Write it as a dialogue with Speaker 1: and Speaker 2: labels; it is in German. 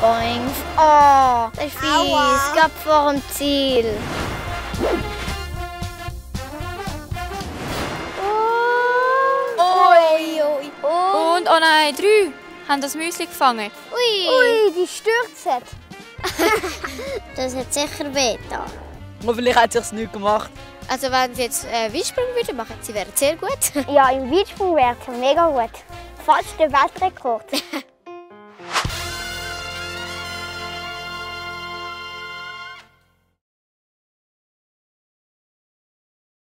Speaker 1: Boing. Oh, das ist fies.
Speaker 2: Aua.
Speaker 1: Vor dem Ziel.
Speaker 2: Ui, ui.
Speaker 3: Und, oh nein, drei haben das Müsli gefangen.
Speaker 1: Ui.
Speaker 2: Ui, die stürzt.
Speaker 1: Das hat sicher weh getan.
Speaker 4: Aber vielleicht hat es nicht gemacht.
Speaker 3: Also wenn sie jetzt äh, Weitsprung würden machen, sie wären sehr gut.
Speaker 2: Ja, im Weitsprung wäre es mega gut. Fast der Weltrekord.